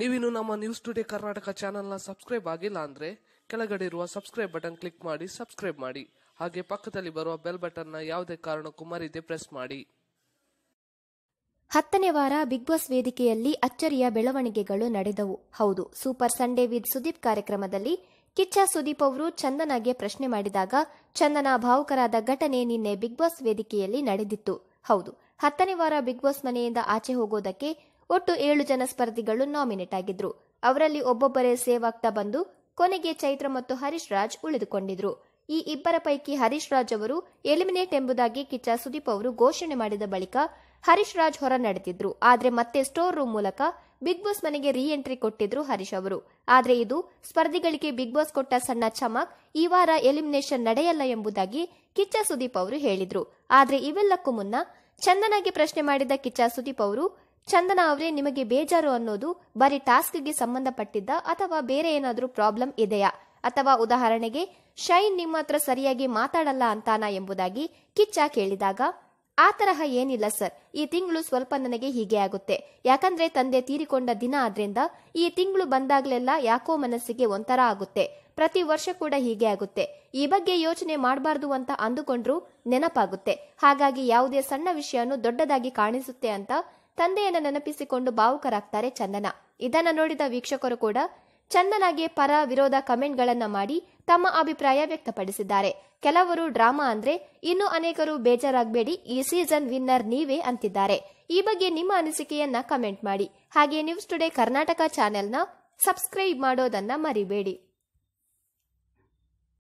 ನೀವಿನ್ನು ನಮ್ಮ news today Karnataka ಚಾನೆಲ್ನ ಸಬ್ಸ್ಕ್ರೈಬ್ ಆಗಿಲ್ಲ ಅಂದ್ರೆ ಕೆಳಗಡೆ ಇರುವ ಸಬ್ಸ್ಕ್ರೈಬ್ ಬಟನ್ ಕ್ಲಿಕ್ ಮಾಡಿ, ಸಬ್ಸ್ಕ್ರೈಬ್ ಮಾಡಿ. ಹಾಗೆ ಪಕ್ಕದಲ್ಲಿ ಬರುವ ಬೆಲ್ ಬಟನ್ನ ಯಾವುದೇ ಕಾರಣಕ್ಕೂ ಮರಿದೆ ಪ್ರೆಸ್ ಮಾಡಿ. ಹತ್ತನೇ ವಾರ ಬಿಗ್ ಬಾಸ್ ವೇದಿಕೆಯಲ್ಲಿ ಅಚ್ಚರಿಯ ಬೆಳವಣಿಗೆಗಳು ನಡೆದವು. ಹೌದು, ಸೂಪರ್ ಸಂಡೇ ವಿತ್ ಸುದೀಪ್ ಕಾರ್ಯಕ್ರಮದಲ್ಲಿ ಕಿಚ್ಚ ಸುದೀಪ್ ಅವರು ಚಂದನಾಗೆ ಪ್ರಶ್ನೆ ಮಾಡಿದಾಗ ಚಂದನ ಭಾವುಕರಾದ ಘಟನೆ ನಿನ್ನೆ ಬಿಗ್ ಬಾಸ್ ವೇದಿಕೆಯಲ್ಲಿ ನಡೆದಿತ್ತು. ಹೌದು, ಹತ್ತನೇ ವಾರ ಬಿಗ್ ಬಾಸ್ ಮನೆಯಿಂದ ಆಚೆ ಹೋಗೋದಕ್ಕೆ ಒಟ್ಟು ಏಳು ಜನ ಸ್ಪರ್ಧಿಗಳು ನಾಮಿನೇಟ್ ಆಗಿದ್ರು. ಅವರಲ್ಲಿ ಒಬ್ಬೊಬ್ಬರೇ ಸೇವಾಗ್ತಾ ಬಂದು ಕೊನೆಗೆ ಚೈತ್ರ ಮತ್ತು ಹರೀಶ್ ರಾಜ್ ಉಳಿದುಕೊಂಡಿದ್ರು. ಈ ಇಬ್ಬರ ಪೈಕಿ ಹರೀಶ್ ರಾಜ್ ಅವರು ಎಲಿಮಿನೇಟ್ ಎಂಬುದಾಗಿ ಕಿಚ್ಚ ಸುದೀಪ್ ಅವರು ಘೋಷಣೆ ಮಾಡಿದ ಬಳಿಕ ಹರೀಶ್ ರಾಜ್ ಹೊರ ನಡೆದಿದ್ರು. ಆದ್ರೆ ಮತ್ತೆ ಸ್ಟೋರ್ ರೂಮ್ ಮೂಲಕ ಬಿಗ್ ಬಾಸ್ ಮನೆಗೆ ರೀ ಎಂಟ್ರಿ ಕೊಟ್ಟಿದ್ರು ಹರೀಶ್ ಅವರು. ಆದ್ರೆ ಇದು ಸ್ಪರ್ಧಿಗಳಿಗೆ ಬಿಗ್ ಬಾಸ್ ಕೊಟ್ಟ ಸಣ್ಣ ಚಮಕ್ ಈ ವಾರ ಎಲಿಮಿನೇಷನ್ ನಡೆಯಲ್ಲ ಎಂಬುದಾಗಿ ಕಿಚ್ಚ ಸುದೀಪ್ ಅವರು ಹೇಳಿದ್ರು. ಆದ್ರೆ ಇವೆಲ್ಲಕ್ಕೂ ಮುನ್ನ ಚಂದನಾಗೆ ಪ್ರಶ್ನೆ ಮಾಡಿದ ಕಿಚ್ಚ ಸುದೀಪ್ ಅವರು ಚಂದನ ಅವರೇ, ನಿಮಗೆ ಬೇಜಾರು ಅನ್ನೋದು ಬರೀ ಟಾಸ್ಕ್ಗೆ ಸಂಬಂಧಪಟ್ಟಿದ್ದ ಅಥವಾ ಬೇರೆ ಏನಾದರೂ ಪ್ರಾಬ್ಲಮ್ ಇದೆಯಾ? ಅಥವಾ ಉದಾಹರಣೆಗೆ, ಶೈನ್ ನಿಮ್ಮ ಹತ್ರ ಸರಿಯಾಗಿ ಮಾತಾಡಲ್ಲ ಅಂತಾನಾ ಎಂಬುದಾಗಿ ಕಿಚ್ಚ ಕೇಳಿದಾಗ, ಆ ತರಹ ಏನಿಲ್ಲ ಸರ್. ಈ ತಿಂಗಳು ಸ್ವಲ್ಪ ನನಗೆ ಹೀಗೆ ಆಗುತ್ತೆ. ಯಾಕಂದ್ರೆ ತಂದೆ ತೀರಿಕೊಂಡ ದಿನ ಆದ್ರಿಂದ ಈ ತಿಂಗಳು ಬಂದಾಗ್ಲೆಲ್ಲ ಯಾಕೋ ಮನಸ್ಸಿಗೆ ಒಂಥರ ಆಗುತ್ತೆ. ಪ್ರತಿ ವರ್ಷ ಕೂಡ ಹೀಗೆ ಆಗುತ್ತೆ. ಈ ಬಗ್ಗೆ ಯೋಚನೆ ಮಾಡಬಾರ್ದು ಅಂತ ಅಂದುಕೊಂಡ್ರು ನೆನಪಾಗುತ್ತೆ. ಹಾಗಾಗಿ ಯಾವುದೇ ಸಣ್ಣ ವಿಷಯನೂ ದೊಡ್ಡದಾಗಿ ಕಾಣಿಸುತ್ತೆ ಅಂತ ತಂದೆಯನ್ನ ನೆನಪಿಸಿಕೊಂಡು ಭಾವುಕರಾಗ್ತಾರೆ ಚಂದನ. ಇದನ್ನ ನೋಡಿದ ವೀಕ್ಷಕರು ಕೂಡ ಚಂದನಾಗೆ ಪರ ವಿರೋಧ ಕಮೆಂಟ್ಗಳನ್ನ ಮಾಡಿ ತಮ್ಮ ಅಭಿಪ್ರಾಯ ವ್ಯಕ್ತಪಡಿಸಿದ್ದಾರೆ. ಕೆಲವರು ಡ್ರಾಮಾ ಅಂದ್ರೆ ಇನ್ನು ಅನೇಕರು ಬೇಜಾರಾಗಬೇಡಿ, ಈ ಸೀಸನ್ ವಿನ್ನರ್ ನೀವೇ ಅಂತಿದ್ದಾರೆ. ಈ ಬಗ್ಗೆ ನಿಮ್ಮ ಅನಿಸಿಕೆಯನ್ನ ಕಮೆಂಟ್ ಮಾಡಿ. ಹಾಗೆ ನ್ಯೂಸ್ ಟುಡೇ ಕರ್ನಾಟಕ ಚಾನೆಲ್ನ ಸಬ್ಸ್ಕ್ರೈಬ್ ಮಾಡೋದನ್ನ ಮರಿಬೇಡಿ.